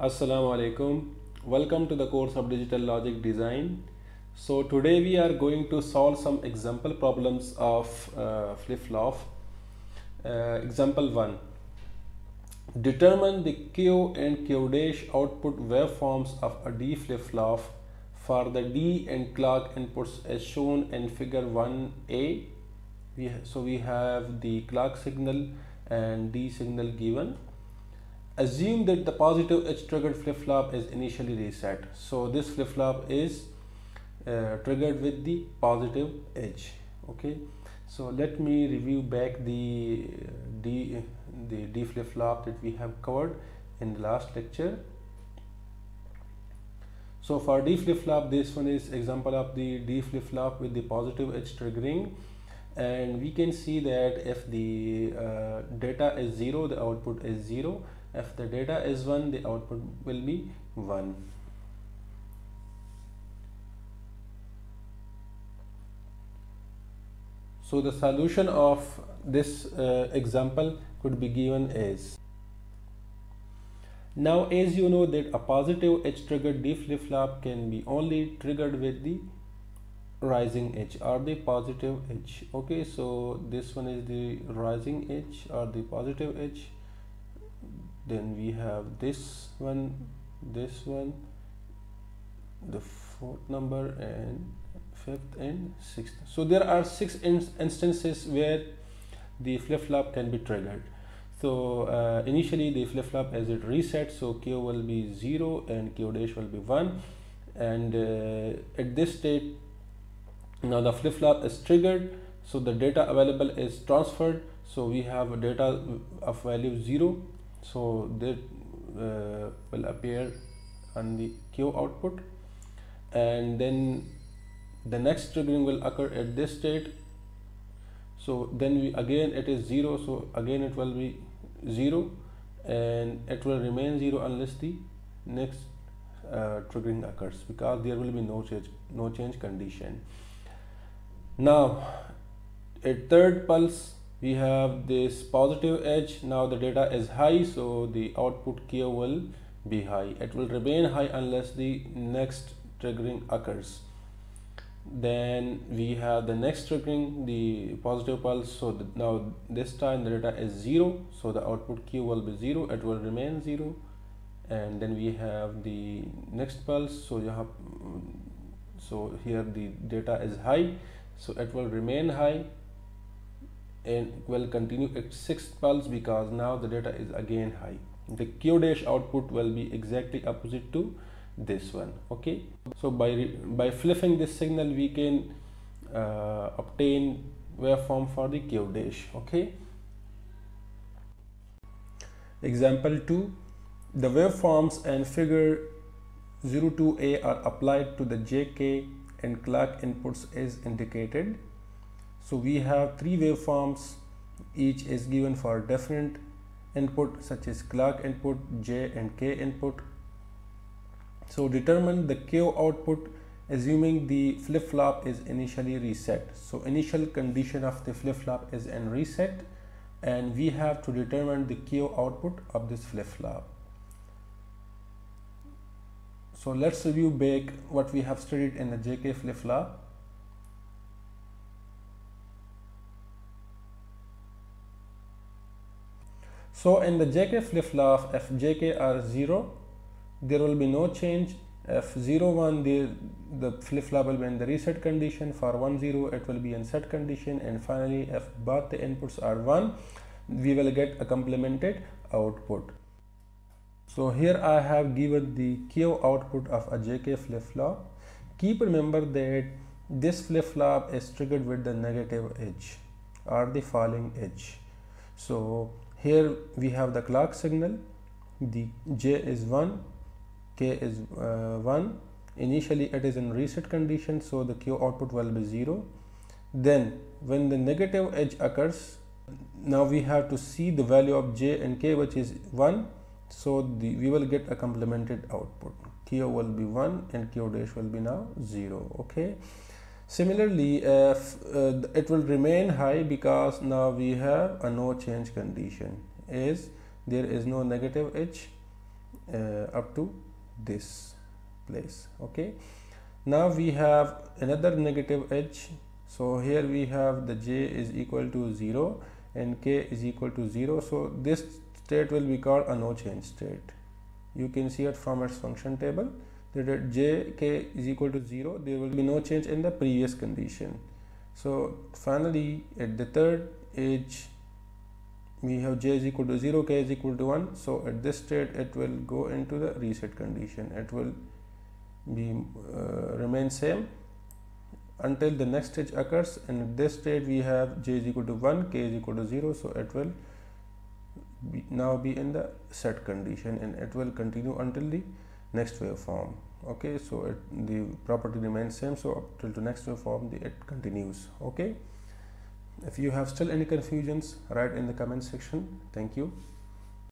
Assalamu alaikum. Welcome to the course of Digital Logic Design. So today we are going to solve some example problems of uh, flip-flop. Uh, example 1. Determine the Q and Q dash output waveforms of a D flip-flop for the D and clock inputs as shown in figure 1a. We so we have the clock signal and D signal given assume that the positive edge triggered flip-flop is initially reset. So this flip-flop is uh, triggered with the positive edge okay? So let me review back the uh, D the D flip-flop that we have covered in the last lecture. So for D flip-flop this one is example of the D flip-flop with the positive edge triggering and we can see that if the uh, data is 0 the output is 0 if the data is 1 the output will be 1 so the solution of this uh, example could be given as now as you know that a positive edge triggered D flip-flop can be only triggered with the rising edge. Or the positive edge? Okay so this one is the rising edge. Or the positive edge? Then we have this one this one the fourth number and fifth and sixth. So there are six in instances where the flip-flop can be triggered. So uh, initially the flip-flop as it resets so q will be 0 and q dash will be 1 and uh, at this state now the flip-flop is triggered so the data available is transferred so we have a data of value 0 so that uh, will appear on the Q output. And then the next triggering will occur at this state. So then we again it is 0 so again it will be 0 and it will remain 0 unless the next uh, triggering occurs because there will be no change no change condition now at third pulse we have this positive edge. Now the data is high so the output q will be high. It will remain high unless the next triggering occurs. Then we have the next triggering the positive pulse. So now this time the data is zero so the output q will be zero. It will remain zero. And then we have the next pulse. So you have so here the data is high so it will remain high and will continue at sixth pulse because now the data is again high. The q dash output will be exactly opposite to this one okay? So by by flipping this signal we can uh, obtain waveform for the q dash okay? Example 2 the waveforms and figure 02a are applied to the jk and clock inputs is indicated so we have three waveforms, each is given for different input such as clock input, J and K input. So determine the Q output assuming the flip-flop is initially reset. So initial condition of the flip-flop is in reset and we have to determine the Q output of this flip-flop. So let's review back what we have studied in the JK flip-flop. So in the JK flip-flop, if JK are 0, there will be no change. If 0, 1, the, the flip-flop will be in the reset condition. For 1, 0, it will be in set condition. And finally, if both the inputs are 1, we will get a complemented output. So here I have given the Q output of a JK flip-flop. Keep remember that this flip-flop is triggered with the negative edge or the falling edge. So here we have the clock signal the j is 1 k is uh, 1 initially it is in reset condition so the q output will be 0 then when the negative edge occurs now we have to see the value of j and k which is 1 so the, we will get a complemented output. Q will be 1 and q dash will be now 0 okay? Similarly, if uh, it will remain high because now we have a no change condition. Is there is no negative edge uh, up to this place okay? Now we have another negative edge so here we have the j is equal to 0 and k is equal to 0 so this state will be called a no change state. You can see it from its function table. That at j k is equal to 0 there will be no change in the previous condition. So finally at the third edge we have j is equal to 0 k is equal to 1 so at this state it will go into the reset condition. It will be uh, remain same until the next stage occurs. And at this state we have j is equal to 1 k is equal to 0 so it will be now be in the set condition and it will continue until the next waveform. Okay so it, the property remains same so up till the next waveform the, it continues. Okay? If you have still any confusions write in the comment section. Thank you